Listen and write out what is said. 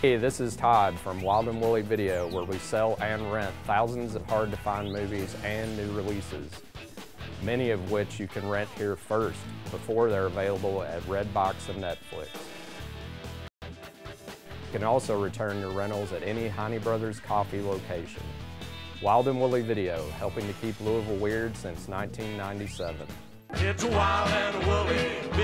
Hey, this is Todd from Wild and Woolly Video where we sell and rent thousands of hard to find movies and new releases. Many of which you can rent here first before they're available at Redbox and Netflix. You can also return your rentals at any Heine Brothers Coffee location. Wild and Woolly Video, helping to keep Louisville weird since 1997. It's wild and woolly.